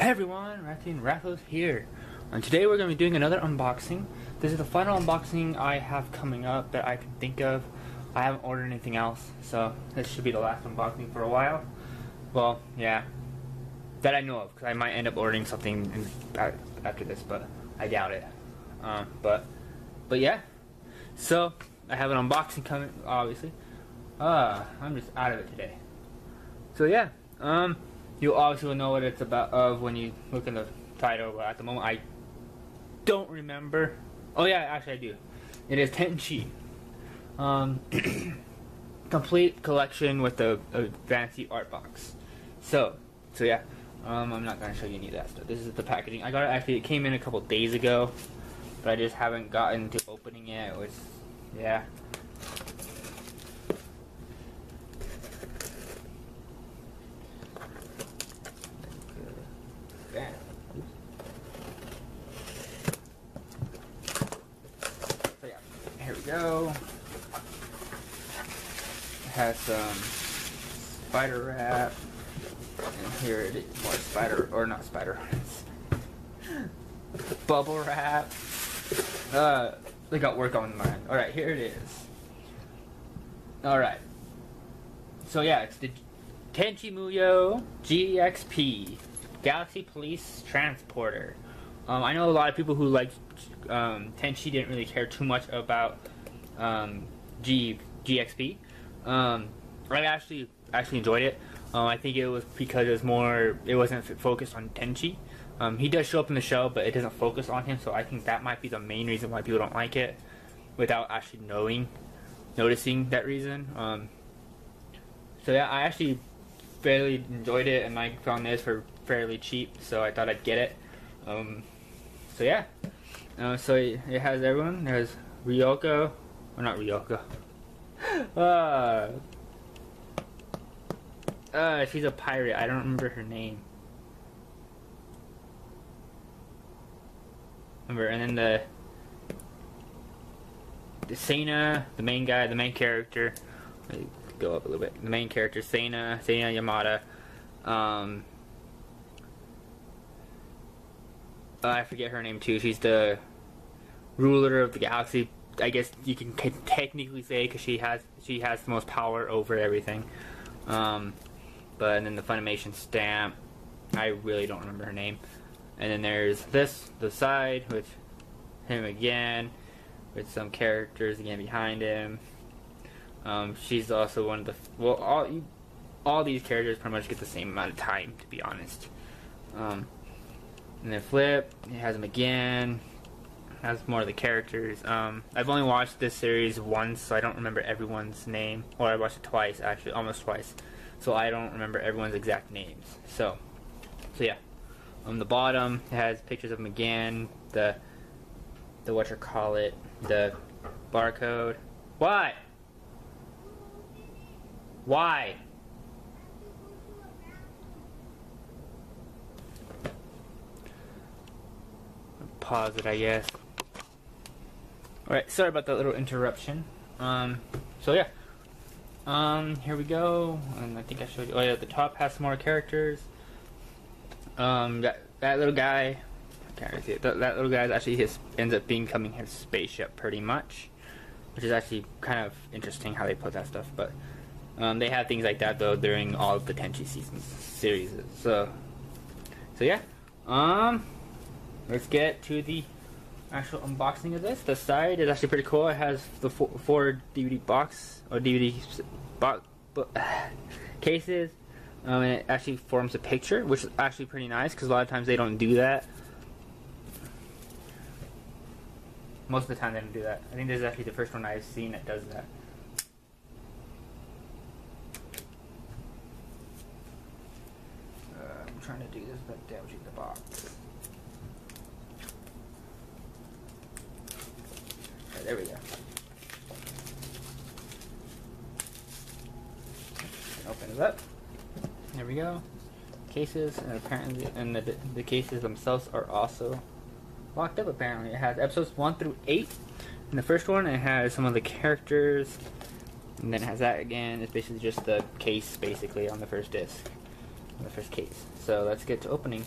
Hey everyone, Ratty Rathos here. And today we're going to be doing another unboxing. This is the final unboxing I have coming up that I can think of. I haven't ordered anything else, so this should be the last unboxing for a while. Well, yeah, that I know of, because I might end up ordering something in, after this, but I doubt it. Um, but, but yeah, so I have an unboxing coming, obviously. Ah, I'm just out of it today. So yeah, um, you obviously know what it's about of when you look in the title, but at the moment I don't remember. Oh yeah, actually I do. It is Tenchi. Um, complete collection with a, a fancy art box. So, so yeah, um, I'm not gonna show you any of that stuff. This is the packaging. I got it actually. It came in a couple days ago, but I just haven't gotten to opening it. It was. Yeah. So yeah, here we go. It has some spider wrap, and here it is more spider or not spider. bubble wrap. Uh, they got work on mine. All right, here it is. All right. So yeah, it's the Tenchi Muyo GXP Galaxy Police Transporter. Um, I know a lot of people who like um, Tenchi didn't really care too much about um, G GXP. Um, I actually actually enjoyed it. Um, I think it was because it was more it wasn't focused on Tenchi. Um, he does show up in the show, but it doesn't focus on him. So I think that might be the main reason why people don't like it, without actually knowing, noticing that reason. Um, so yeah, I actually fairly enjoyed it, and I found this for fairly cheap, so I thought I'd get it. Um, so yeah, uh, so it, it, has everyone. There's Ryoko, or not Ryoko. uh, uh, she's a pirate. I don't remember her name. Remember, and then the the Seina, the main guy, the main character. go up a little bit. The main character, Seina, Seina Yamada. Um, uh, I forget her name too. She's the ruler of the galaxy. I guess you can technically say because she has she has the most power over everything. Um, but and then the Funimation stamp. I really don't remember her name. And then there's this the side with him again, with some characters again behind him. Um, she's also one of the well all all these characters pretty much get the same amount of time to be honest. Um, and then Flip, it has him again. Has more of the characters. Um, I've only watched this series once, so I don't remember everyone's name. Or I watched it twice, actually, almost twice. So I don't remember everyone's exact names. So, so yeah. On the bottom, it has pictures of McGann. The, the what you call it, the barcode. Why? Why? pause it, I guess. Alright, sorry about that little interruption. Um, so yeah. Um, here we go. And I think I showed you. Oh yeah, the top has some more characters. Um, that, that little guy, I can't really see it. That, that little guy actually his, ends up becoming his spaceship pretty much. Which is actually kind of interesting how they put that stuff. But, um, they have things like that though during all of the Tenchi seasons, series. So, so yeah. Um, let's get to the actual unboxing of this. The side is actually pretty cool. It has the four, four DVD box or DVD box cases, um, and it actually forms a picture, which is actually pretty nice because a lot of times they don't do that. Most of the time they don't do that. I think this is actually the first one I've seen that does that. Uh, I'm trying to do this without damaging the box. There we go. Open it up. There we go. Cases, and apparently, and the, the cases themselves are also locked up. Apparently, it has episodes one through eight. In the first one, it has some of the characters, and then it has that again. It's basically just the case, basically, on the first disc, the first case. So let's get to opening.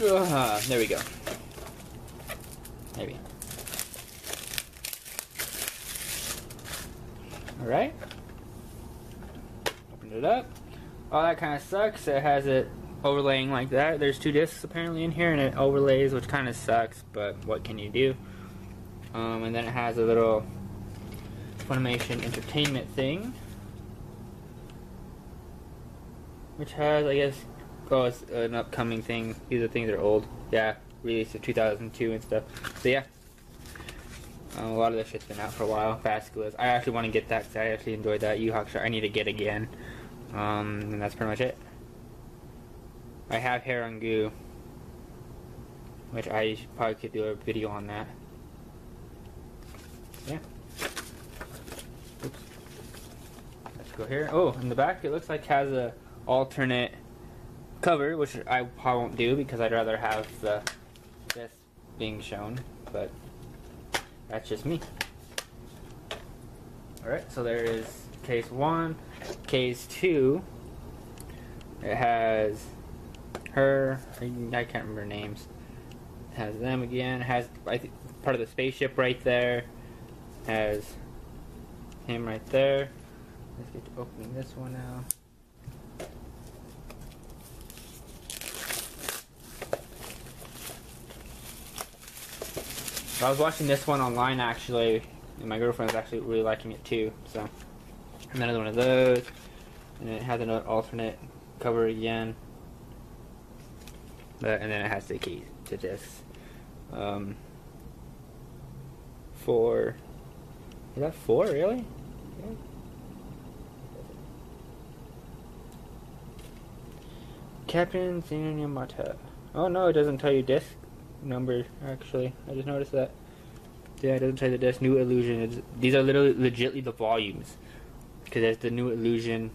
Uh, there we go. Maybe. Alright. Open it up. Oh, that kind of sucks. It has it overlaying like that. There's two discs apparently in here, and it overlays, which kind of sucks, but what can you do? Um, and then it has a little Funimation Entertainment thing, which has, I guess, oh, it's an upcoming thing. These are things that are old. Yeah, released in 2002 and stuff. So yeah, um, a lot of this shit's been out for a while. Basilisk. I actually want to get that because I actually enjoyed that. Yu Hakusho. I need to get again. Um, and that's pretty much it. I have Hair which I probably could do a video on that. Yeah. Oops. Let's go here. Oh, in the back it looks like has a alternate cover, which I probably won't do because I'd rather have the this being shown, but that's just me. Alright, so there is case one, case two. It has her. I can't remember names. Has them again. Has I think part of the spaceship right there. Has him right there. Let's get to opening this one now. I was watching this one online actually, and my girlfriend girlfriend's actually really liking it too. So, another one of those, and it has another alternate cover again. But, and then it has the key to this. Um, four. Is that four, really? Yeah. Captain Seina Yamada. Oh no, it doesn't tell you disc number, actually. I just noticed that. Yeah, it doesn't you the disc. New Illusion. It's, these are literally, legitly the volumes. Because there's the New Illusion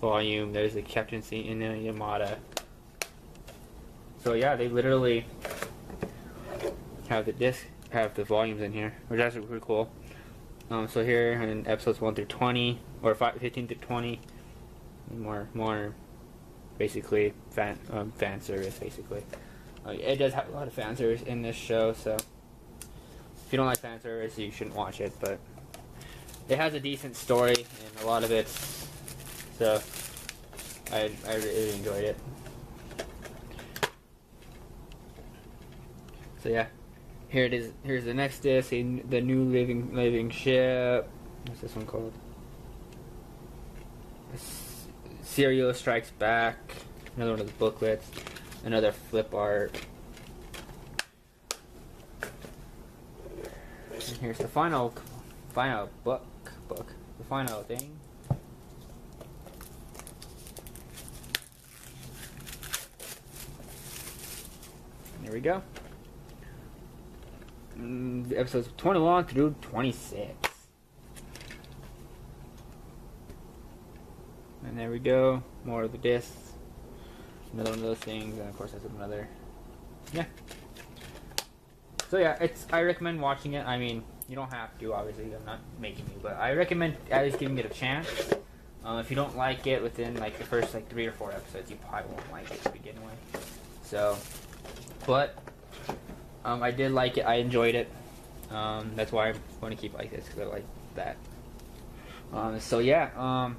volume, there's the Captain Seina Yamada so yeah, they literally have the disc, have the volumes in here, which is pretty cool. Um, so here in episodes 1 through 20, or 5, 15 through 20, more, more, basically, fan, um, fan service, basically. It does have a lot of fan service in this show, so if you don't like fan service, you shouldn't watch it, but it has a decent story, and a lot of it's, so I, I really enjoyed it. So yeah, here it is. Here's the next disc, the new living living ship. What's this one called? Serial Strikes Back. Another one of the booklets. Another flip art. And here's the final, final book. Book. The final thing. There we go. Mm, episodes 21 through 26. And there we go. More of the discs. Another one of those things, and of course that's another. Yeah. So yeah, it's. I recommend watching it. I mean, you don't have to. Obviously, I'm not making you, but I recommend at least giving it a chance. Um, if you don't like it within like the first like three or four episodes, you probably won't like it to begin with. So, but um, I did like it. I enjoyed it. Um, that's why I want to keep like this because I like that. Um, so yeah, um,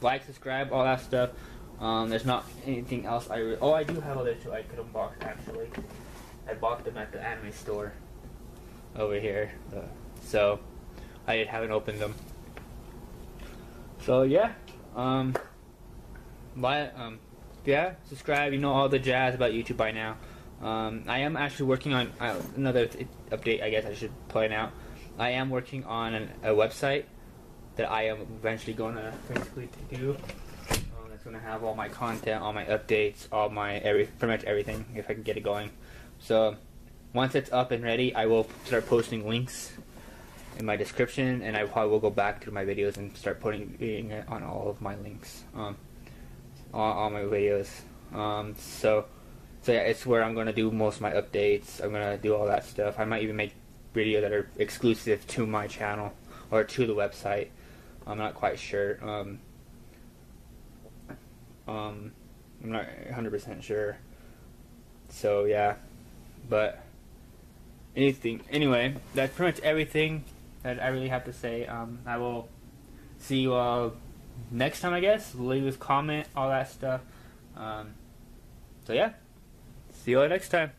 like, subscribe, all that stuff. Um, there's not anything else I re- oh I do have other two I could unbox actually. I bought them at the anime store over here, uh, so I haven't opened them. So yeah, um, like, um, yeah, subscribe. You know all the jazz about YouTube by now. Um, I am actually working on uh, another th- update. I guess I should point out. I am working on an, a website that I am eventually going to basically do. To have all my content, all my updates, all my every pretty much everything if I can get it going. So once it's up and ready, I will start posting links in my description, and I probably will go back through my videos and start putting it on all of my links, um, all, all my videos. Um, so so yeah, it's where I'm gonna do most of my updates. I'm gonna do all that stuff. I might even make videos that are exclusive to my channel or to the website. I'm not quite sure. Um, um, I'm not 100% sure. So yeah, but anything. Anyway, that's pretty much everything that I really have to say. Um, I will see you all next time, I guess. Leave a comment, all that stuff. Um, so yeah, see you all next time.